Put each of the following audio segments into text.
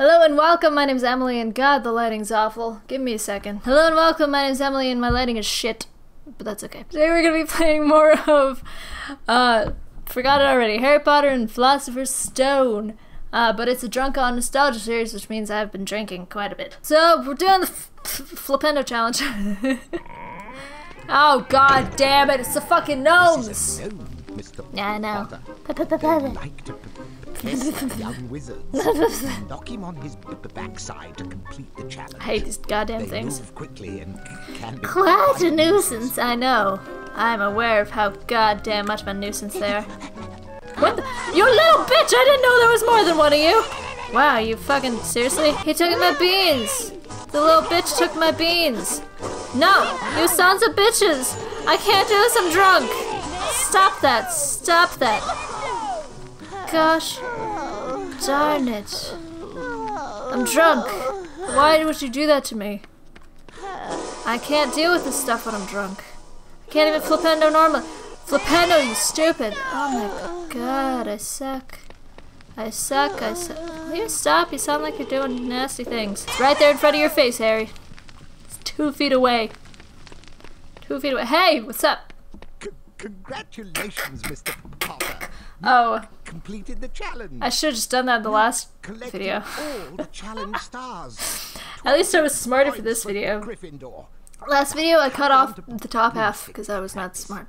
Hello and welcome, my name's Emily, and god, the lighting's awful. Give me a second. Hello and welcome, my name's Emily, and my lighting is shit. But that's okay. Today we're gonna be playing more of, uh, forgot it already, Harry Potter and Philosopher's Stone. Uh, but it's a drunk on nostalgia series, which means I've been drinking quite a bit. So, we're doing the f- f- Flipendo challenge. oh god damn it, it's the fucking gnomes! Mr. Yeah, I know. Potter. Would like to p- p- test the young wizards. Knock him on his backside to complete the challenge. I hate these goddamn they things. move quickly and can be Quite a nuisance, I know. I'm aware of how goddamn much of a nuisance they are. What the? You little bitch! I didn't know there was more than one of you! Wow, you fucking seriously? He took my beans! The little bitch took my beans! No! You sons of bitches! I can't do this, I'm drunk! Stop that! Stop that! Gosh. Darn it. I'm drunk. Why would you do that to me? I can't deal with this stuff when I'm drunk. I can't even flipendo normally. Flipendo, you stupid! Oh my god, I suck. I suck, I suck. Will you stop? You sound like you're doing nasty things. It's right there in front of your face, Harry. It's two feet away. Two feet away. Hey, what's up? C- congratulations, Mr. Potter. Oh, Completed the challenge. I should have just done that in the last video. all the challenge stars. At least I was smarter for this video. Gryffindor. Last video I cut off the top half because I was not smart.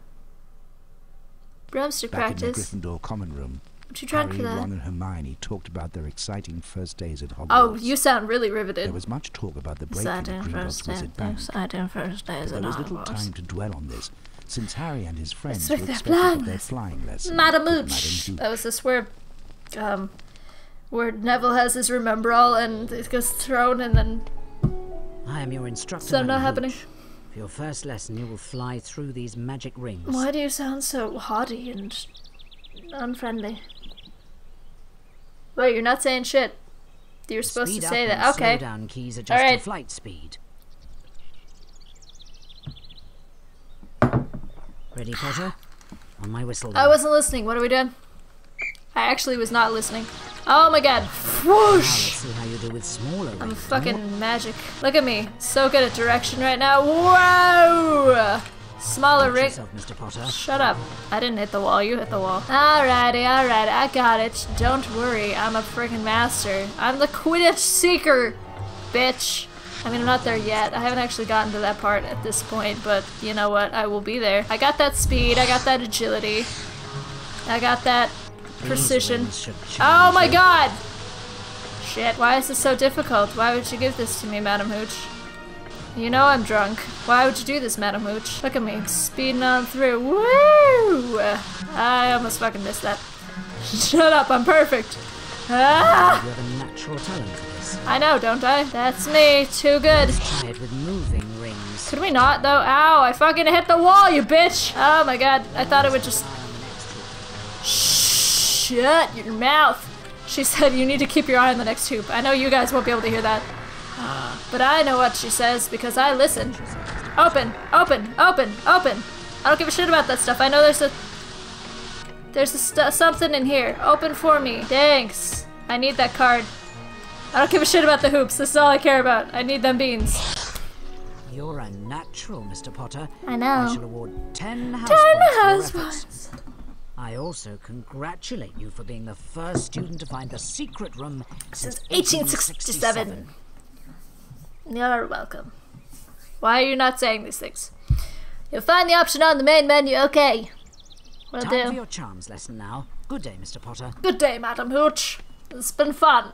Broomstick Back in practice. the Gryffindor common room, What you trying Harry, for that? Ron, and Hermione talked about their exciting first days at Hogwarts. Oh, you sound really riveted. There was much talk about the break-in at Exciting Gringotts first days. Wizard Bank. Exciting first days There at was little time to dwell on this, since Harry and his friends were make their expected at their flying lesson. Madam with Hooch. Madame That was this where, um, where Neville has his Remembrall and it gets thrown and then I am your instructor. so not Madam happening. For your first lesson, you will fly through these magic rings. Why do you sound so haughty and unfriendly? Wait, you're not saying shit. You're supposed Speed to up say and that. slow Okay. down keys adjust Alright. your flight speed. Ready, Potter? On my whistle. I wasn't listening. What are we doing? I actually was not listening. Oh my god. Now let's Whoosh! see how you do with smaller I'm fucking magic. Look at me. So good at direction right now. Whoa! Smaller ring. Shut up. I didn't hit the wall. You hit the wall. Alrighty, alright. I got it. Don't worry. I'm a freaking master. I'm the Quidditch Seeker, bitch. I mean, I'm not there yet. I haven't actually gotten to that part at this point, but you know what? I will be there. I got that speed. I got that agility. I got that precision. Oh my god! Shit, why is this so difficult? Why would you give this to me, Madam Hooch? You know I'm drunk. Why would you do this, Madam Hooch? Look at me, speeding on through. Woo! I almost fucking missed that. Shut up, I'm perfect. Ah! You have a natural talent this. I know, don't I? That's me, too good. With moving rings. Could we not, though? Ow, I fucking hit the wall, you bitch! Oh my god, I thought it would just... Shut your mouth! She said you need to keep your eye on the next hoop. I know you guys won't be able to hear that. Uh, but I know what she says because I listen. Open, open, open, open. I don't give a shit about that stuff. I know there's a... There's a st- something in here. Open for me. Thanks. I need that card. I don't give a shit about the hoops. This is all I care about. I need them beans. You're a natural, Mr. Potter. I know. I shall award ten house Ten points for your house points. I also congratulate you for being the first student to find the secret room since 1867. 1867. You're welcome. Why are you not saying these things? You'll find the option on the main menu. Okay. Will Time for your charms lesson now. Good day, Mr. Potter. Good day, Madam Hooch. It's been fun.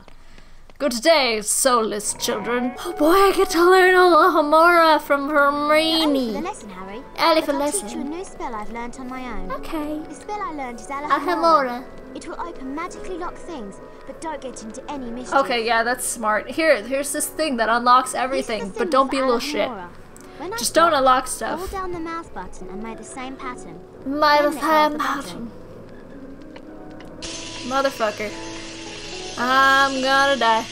Good day, soulless children. Oh boy, I get to learn Alohomora from Only for oh, the Hermione. lesson, Harry. Only for But I'll teach you a lesson. new spell I've learned on my own. Okay. The spell I learned is Alohomora. It will open magically locked things, but don't get into any mischief. Okay, yeah, that's smart. Here, here's this thing that unlocks These are the everything, but don't be a little shit. When Just don't unlock Hold down the mouse button and make the same pattern. My Then let go of time the button. Motherfucker. I'm gonna die.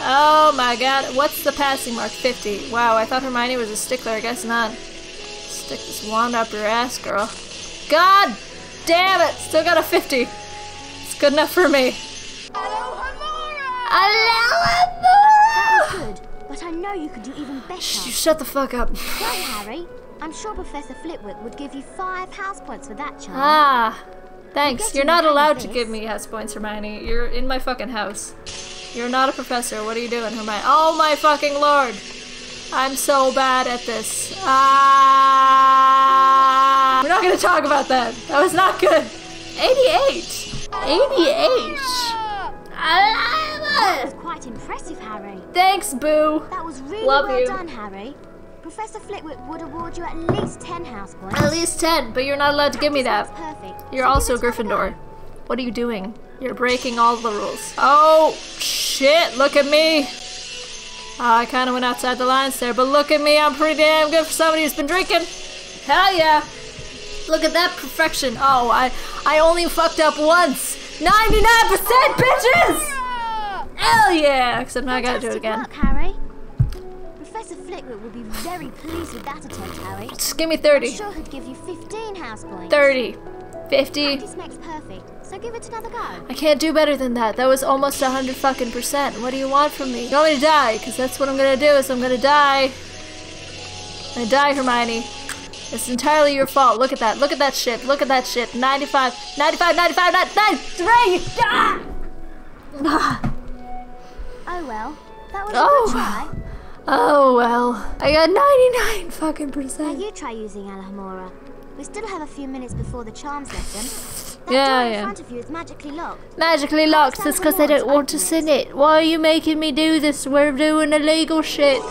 Oh my god, what's the passing mark? 50. Wow, I thought Hermione was a stickler, I guess not. Stick this wand up your ass, girl. God damn it! Still got a 50. It's good enough for me. Hello, good, but I know you could do even better. Shh, you shut the fuck up. Don't, Harry. I'm sure Professor Flitwick would give you five house points for that charm. Ah, thanks. You're not the hang of allowed to give me house points, Hermione. You're in my fucking house. You're not a professor. What are you doing, Hermione? Oh my fucking lord! I'm so bad at this. Ah! We're not gonna talk about that. That was not good. 88. 88. That was Ah, quite impressive, Harry. Thanks, Boo. That was really Love well you. done, Harry. Professor Flitwick would award you at least 10 house points. At least 10, but you're not allowed to give me that. Perfect. You're So also Gryffindor. What are you doing? You're breaking all the rules. Oh, shit, look at me. Ah, I kind of went outside the lines there, but look at me. I'm pretty damn good for somebody who's been drinking. Hell yeah. Look at that perfection. Oh, I, I only fucked up once. 99% bitches! Hell yeah! Except now I gotta do it again. Work, Harry. Professor Flitwick will be very pleased with that attempt, Harry. Just give me I'm 30. sure he'd give you 15 house points. 30. 50. Practice makes perfect, so give it another go. I can't do better than that. That was almost a hundred fucking percent. What do you want from me? You want me to die? Because that's what I'm gonna do. Is I'm gonna die. I'm gonna die, Hermione. It's entirely your fault. Look at that. Look at that shit. Look at that shit. 95, 95, 95, 93. Ah! Ah. Oh well, that was a Oh. good try. Oh well. I got 99 fucking percent. Now you try using Alohomora. We still have a few minutes before the charms lesson. That Yeah, door in yeah. front of you is magically locked. Magically locked. That's because I don't want to sin it. Why are you making me do this? We're doing illegal shit.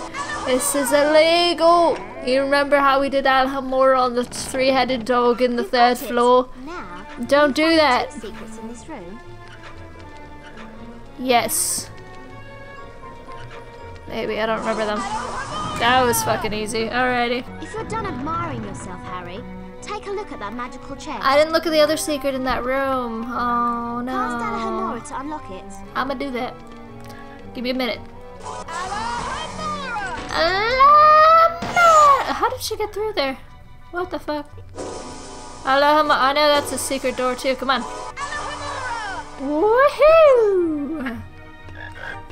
This is illegal. You remember how we did Alohomora on the three-headed dog in the You've third floor? Now, Don't do that. Secrets in this room. Yes. Maybe, I don't remember them. That was fucking easy. Alrighty. If you're done admiring yourself, Harry, take a look at that magical chest. I didn't look at the other secret in that room. Oh no. Alohomora to unlock it. I'm gonna do that. Give me a minute. Alama! How did she get through there? What the fuck? Alama, I know that's a secret door too. Come on. Woohoo!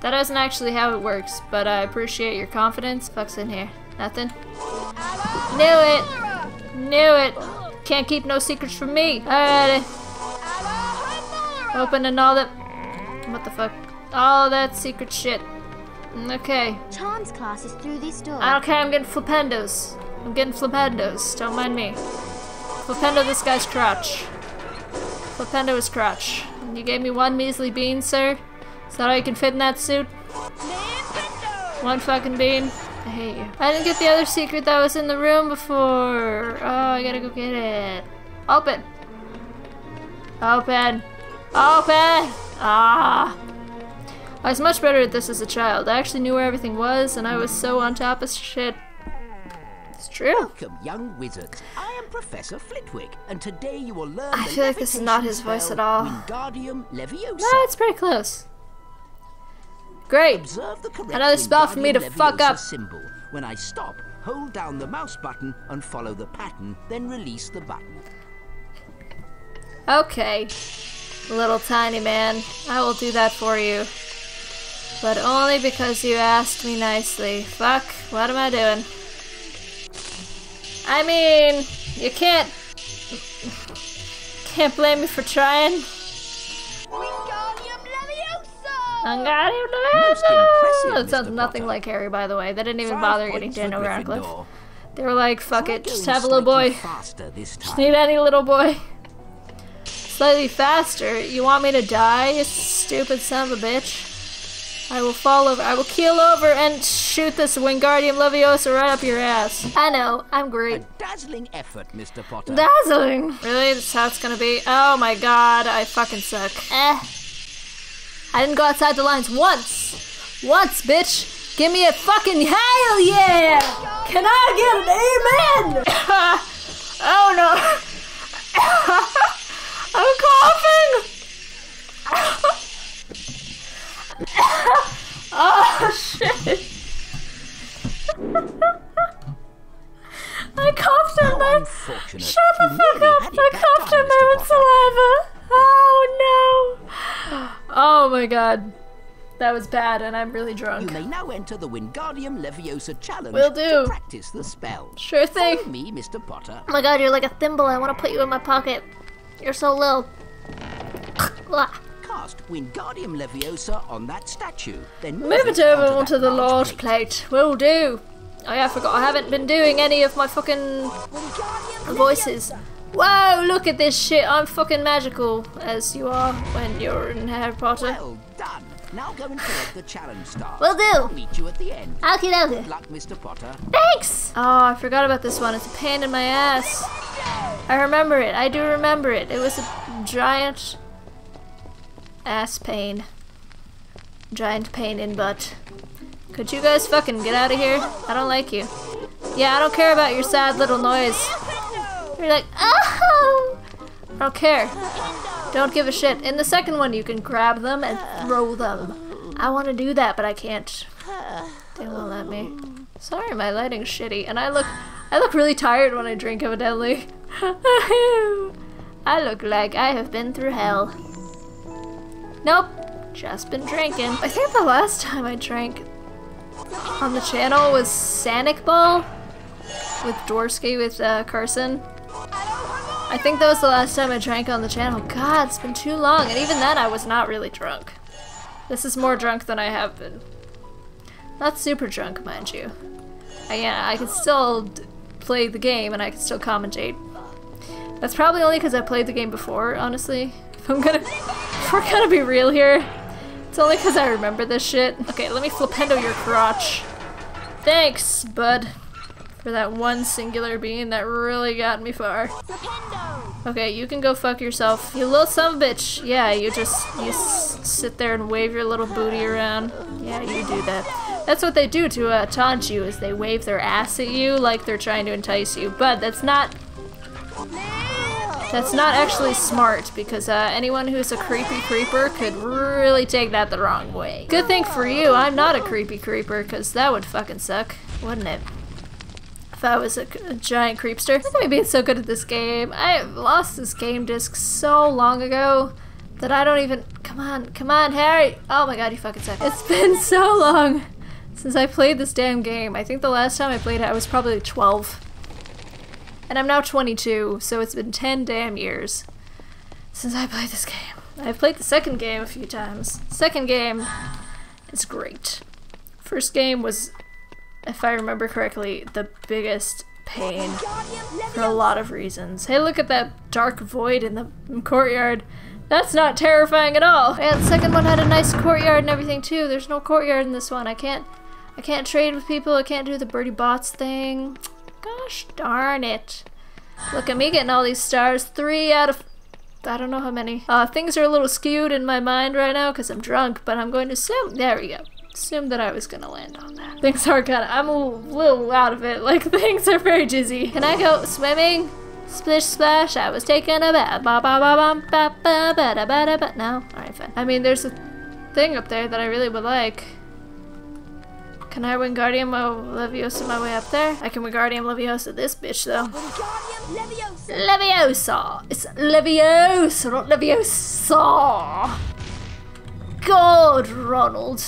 That isn't actually how it works, but I appreciate your confidence. Fuck's in here. Nothing. Knew it. Knew it. Can't keep no secrets from me. Alrighty. Opening all that. What the fuck? All that secret shit. Okay. Charms class is through this door. I don't care, I'm getting flipendos. I'm getting flipendos. Don't mind me. Flipendo this guy's crotch. Flipendo his crotch. You gave me one measly bean, sir? Is that all you can fit in that suit? One fucking bean? I hate you. I didn't get the other secret that was in the room before. Oh, I gotta go get it. Open. Open. Open! Ah! I was much better at this as a child. I actually knew where everything was, and I was so on top of shit. It's true. Welcome, young wizards. I am Professor Flitwick, and today you will learn I feel like this is not his voice at all. No, it's pretty close. Great. Observe the correct Another spell for me to fuck up. symbol. When I stop, hold down the mouse button and follow the pattern, then release the button. Okay. Little tiny man, I will do that for you. But only because you asked me nicely. Fuck, what am I doing? I mean, you can't. Can't blame me for trying. Wingardium Most Leviosa! impressive, That sounds Mr. nothing Potter. like Harry, by the way. They didn't even Five bother getting Daniel Radcliffe. They were like, fuck Try it, just going have a little slightly boy. Faster this Just time. need any little boy. Slightly faster. You want me to die, you stupid son of a bitch? I will fall over. I will keel over and shoot this Wingardium Leviosa right up your ass. I know. I'm A great. dazzling effort, Mr. Potter. Dazzling. Really? That's how it's gonna be? Oh my god. I fucking suck. Eh. I didn't go outside the lines once. Once, bitch. Give me a fucking hell yeah! Can I get an amen? oh no. I'm coughing! oh shit! I coughed in my. Shut the fuck up! I coughed in my own saliva. Oh no! Oh my god. That was bad, and I'm really drunk. You may now enter the Wingardium Leviosa challenge Will do. to practice the spell. Sure thing. Follow me, Mr. Potter. Oh my god, you're like a thimble. I want to put you in my pocket. You're so little. Cast Wingardium Leviosa on that statue. Then Move it over onto the large plate. Will do. Oh yeah, I forgot. I haven't been doing any of my fucking voices. Whoa, look at this shit. I'm fucking magical, as you are when you're in Harry Potter. Well done. Now go and collect the challenge star. Will do. I'll meet you at the end. Okie dokie. Good luck, Mr. Potter. Thanks! Oh, I forgot about this one. It's a pain in my ass. I remember it. I do remember it. It was a giant ass pain. Giant pain in butt. Could you guys fucking get out of here? I don't like you. Yeah, I don't care about your sad little noise. You're like, oh! I don't care. Don't give a shit. In the second one, you can grab them and throw them. I want to do that, but I can't. They won't let me. Sorry, my lighting's shitty, and I look, I look really tired when I drink, evidently. I look like I have been through hell. Nope, just been drinking. I think the last time I drank on the channel was Sanic Ball with Dworsky with uh, Carson. I think that was the last time I drank on the channel. God, it's been too long, and even then I was not really drunk. This is more drunk than I have been. Not super drunk, mind you. I, yeah, I can still play the game and I can still commentate. That's probably only because I played the game before, honestly. If I'm gonna, if we're gonna be real here, it's only because I remember this shit. Okay, let me flipendo your crotch. Thanks, bud, for that one singular being that really got me far. Okay, you can go fuck yourself. You little son of a bitch. Yeah, you just, you sit there and wave your little booty around. Yeah, you do that. That's what they do to uh, taunt you, is they wave their ass at you like they're trying to entice you. But that's not, that's not actually smart, because uh, anyone who's a creepy creeper could really take that the wrong way. Good thing for you, I'm not a creepy creeper, because that would fucking suck, wouldn't it? I was a, a giant creepster. Look at me being so good at this game. I lost this game disc so long ago that I don't even. Come on, come on, Harry! Oh my god, you fucking suck. It's been so long since I played this damn game. I think the last time I played it, I was probably 12. And I'm now 22, so it's been 10 damn years since I played this game. I've played the second game a few times. Second game is great. First game was if I remember correctly, the biggest pain for a lot of reasons. Hey, look at that dark void in the courtyard. That's not terrifying at all. Yeah, the second one had a nice courtyard and everything too. There's no courtyard in this one. I can't, I can't trade with people. I can't do the Bertie Bott's thing. Gosh darn it! Look at me getting all these stars. Three out of I don't know how many. Uh, things are a little skewed in my mind right now because I'm drunk, but I'm going to assume. There we go. Assume that I was gonna land on that. Things are kind of. I'm a little out of it. Like, things are very dizzy. Can I go swimming? Splish splash, I was taking a bath. Ba ba ba ba ba ba ba da ba da ba. No? Alright, fine. I mean, there's a thing up there that I really would like. Can I Wingardium Leviosa my way up there? I can Wingardium Leviosa this bitch, though. Leviosa! It's Leviosa, not Leviosa! God, Ronald.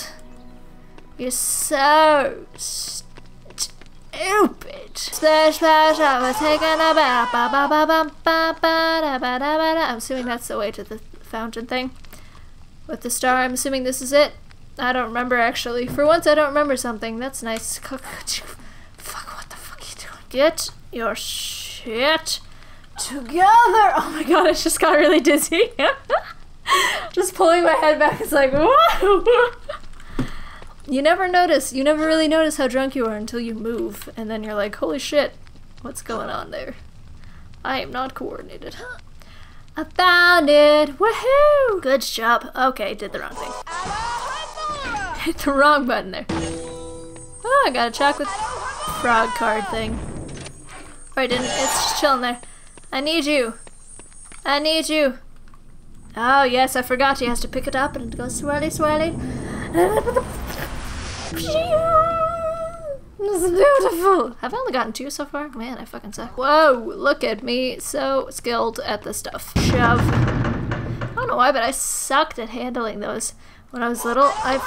You're so stupid. Splash, splash, I was taking a bath. Ba, ba, ba, ba, ba, ba, da, ba, da, ba, da. I'm assuming that's the way to the fountain thing. With the star, I'm assuming this is it. I don't remember actually. For once, I don't remember something. That's nice. Fuck, what the fuck you doing? Get your shit together. Oh my god, I just got really dizzy. just pulling my head back. It's like, whoa. You never notice, you never really notice how drunk you are until you move, and then you're like, holy shit, what's going on there? I am not coordinated. I found it! Woohoo! Good job. Okay, did the wrong thing. Hit the wrong button there. Oh, I got a chocolate frog card thing. Or I didn't, it's just chilling there. I need you. I need you. Oh, yes, I forgot he has to pick it up and it goes swirly, swirly. This is beautiful. Have I only gotten two so far? Man, I fucking suck. Whoa, look at me. So skilled at this stuff. Shove. I don't know why, but I sucked at handling those. When I was little, I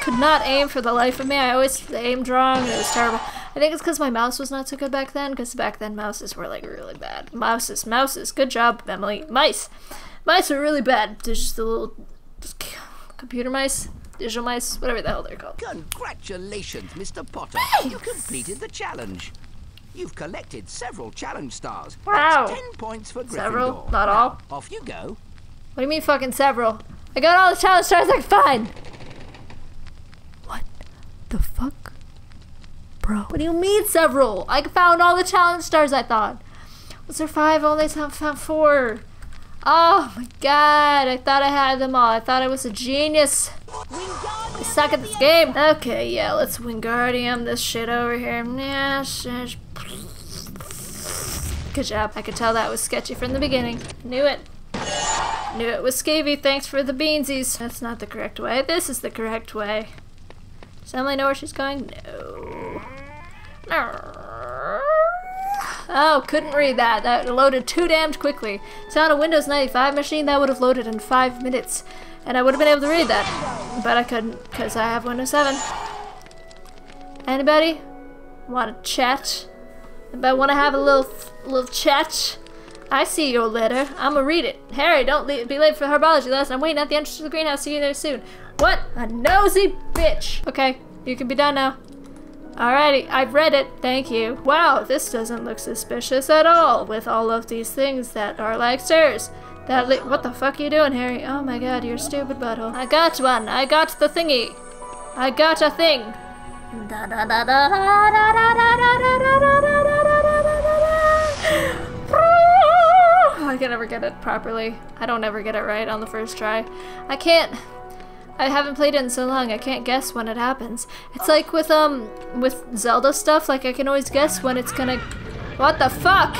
could not aim for the life of me. I always aimed wrong and it was terrible. I think it's because my mouse was not so good back then, because back then mouses were like really bad. Mouses, mouses. Good job, Emily. Mice. Mice are really bad. There's just the little computer mice, digital mice, whatever the hell they're called. Congratulations, Mr. Potter. You completed the challenge. You've collected several challenge stars. Wow. That's ten points for Gryffindor. Several, not all. Off you go. What do you mean fucking several? I got all the challenge stars I could find. What the fuck? Bro. What do you mean several? I found all the challenge stars I thought. Was there five? Only found found four. Oh my god, I thought I had them all. I thought I was a genius. I suck at this game. Okay, yeah, let's Wingardium this shit over here. Yeah, Good job. I could tell that was sketchy from the beginning. Knew it. Knew it was scavy. Thanks for the beansies. That's not the correct way. This is the correct way. Does Emily know where she's going? No. No. Oh, couldn't read that. That loaded too damned quickly. It's on a Windows 95 machine, that would have loaded in five minutes. And I would have been able to read that. But I couldn't, because I have Windows 7. Anybody? Want to chat? Anybody want to have a little, little chat? I see your letter. I'ma read it. Harry, don't be late for herbology lesson. I'm waiting at the entrance to the greenhouse. See you there soon. What? A nosy bitch. Okay, you can be done now. Alrighty, I've read it, thank you. Wow, this doesn't look suspicious at all with all of these things that are like stairs. That what the fuck are you doing, Harry? Oh my god, you're stupid butthole. I got one, I got the thingy. I got a thing. Oh, I can never get it properly. I don't ever get it right on the first try. I can't. I haven't played it in so long. I can't guess when it happens. It's like with um with Zelda stuff. Like I can always guess when it's gonna. What the fuck?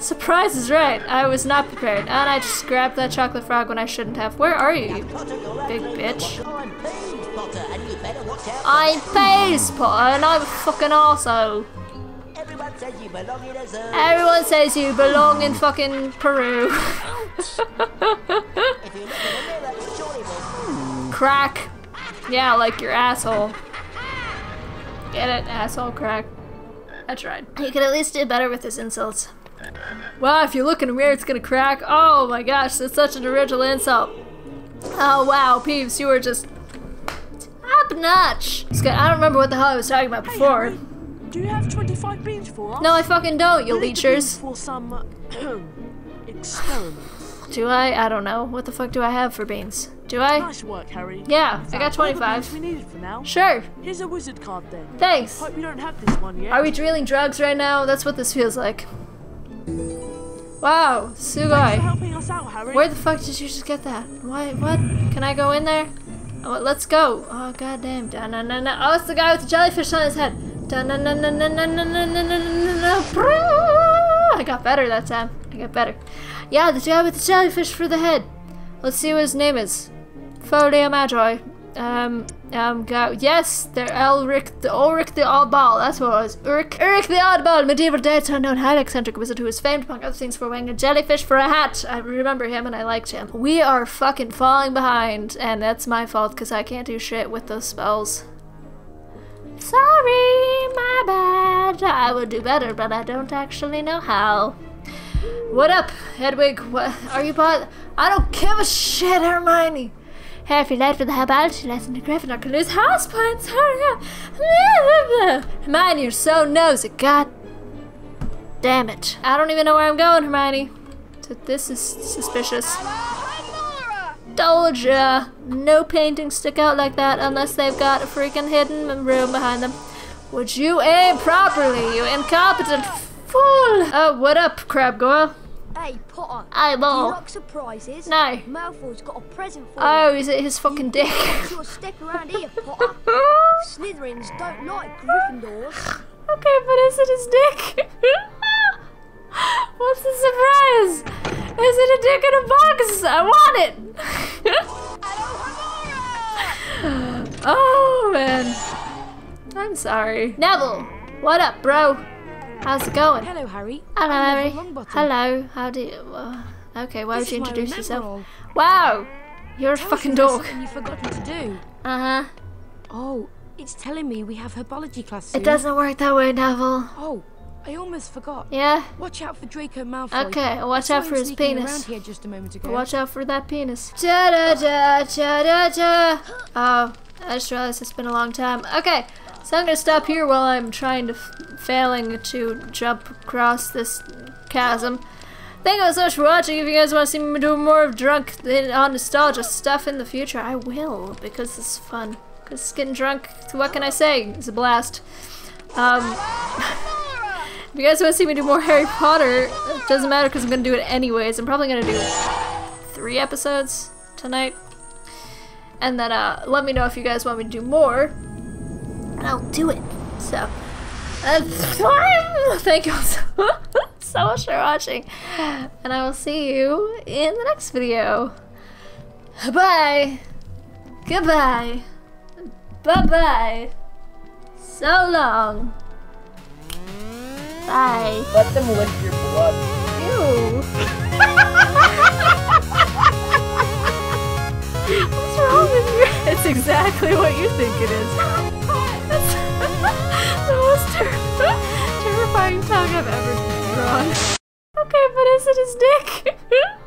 Surprise is right. I was not prepared, and I just grabbed that chocolate frog when I shouldn't have. Where are you, you big bitch? I'm Paige Potter, and you better watch out. I'm Pace Potter, and I'm fucking also. Everyone says you belong in a zoo. Everyone says you belong in fucking Peru. crack. Yeah, like your asshole. Get it, asshole crack. I tried. You could at least do better with his insults. Wow, if you look in the mirror, it's gonna crack. Oh my gosh, that's such an original insult. Oh wow, Peeves, you were just top notch. It's good. I don't remember what the hell I was talking about before. Do you have 25 beans for us? No, I fucking don't, you We need leechers. For some experiment. Do I? I don't know. What the fuck do I have for beans? Do I? Nice work, Harry. Yeah, I got That's all the 25. beans we needed for now. Sure. Here's a wizard card then. Thanks. Hope you don't have this one yet. Are we dealing drugs right now? That's what this feels like. Wow, Sugai. helping us out, Harry. Where the fuck did you just get that? Why? What? Can I go in there? Oh, let's go. Oh goddamn! Da na na na. Oh, it's the guy with the jellyfish on his head. Da na na na na na na na na na na. I got better that time. I got better. Yeah, the guy with the jellyfish for the head. Let's see what his name is. Folia Magi. Um, um, go. Yes, they're Elric the Ulrich the Oddball. That's what it was. Ulrich, Ulrich the Oddball, medieval dead unknown highly eccentric wizard who is famed among other things for wearing a jellyfish for a hat. I remember him and I liked him. We are fucking falling behind, and that's my fault because I can't do shit with those spells. Sorry, my bad. I would do better, but I don't actually know how. What up, Hedwig? What are you bought? I don't give a shit, Hermione. You're late for the herbology lesson, the Gryffindor can lose house points. Hermione, you're so nosy. God damn it. I don't even know where I'm going, Hermione. So this is suspicious. Told ya. No paintings stick out like that unless they've got a freaking hidden room behind them. Would you aim properly, you incompetent fool? Oh, uh, what up, Crabbe Goyle? Hey, Potter. Hey, Do you like surprises? No. Malfoy's got a present for Oh, you. is it his fucking dick? Sure, stick around here, Potter. Slytherins don't like Gryffindors. Okay, but is it his dick? What's the surprise? Is it a dick in a box? I want it. oh man, I'm sorry. Neville, what up, bro? How's it going? Hello, Harry. Hello, Harry. Hello. How do you? Uh, okay, why This would you introduce yourself? all. Wow, You're a fucking dog. You've forgotten to do. Uh huh. Oh, it's telling me we have herbology class soon. It doesn't work that way, Neville. Oh, I almost forgot. Yeah? Watch out for Draco Malfoy. Okay, watch out for his penis. Around here just a moment ago. Watch out for that penis. Da da da da da da. Oh, I just realized it's been a long time. Okay, so I'm gonna stop here while I'm trying to failing to jump across this chasm. Thank you guys so much for watching. If you guys want to see me do more of drunk on nostalgia stuff in the future, I will because it's fun. Because getting drunk, what can I say? It's a blast. Um, if you guys want to see me do more Harry Potter, it doesn't matter because I'm gonna do it anyways. I'm probably gonna do three episodes tonight. And then uh, let me know if you guys want me to do more, and I'll do it. So, that's uh, time. Thank you all so, so much for watching, and I will see you in the next video. Bye. Goodbye. Bye bye. So long. Bye. Let them lick your blood. Ew. What's wrong with you? It's exactly what you think it is. terrifying tongue I've ever drawn. Okay, but is it his dick?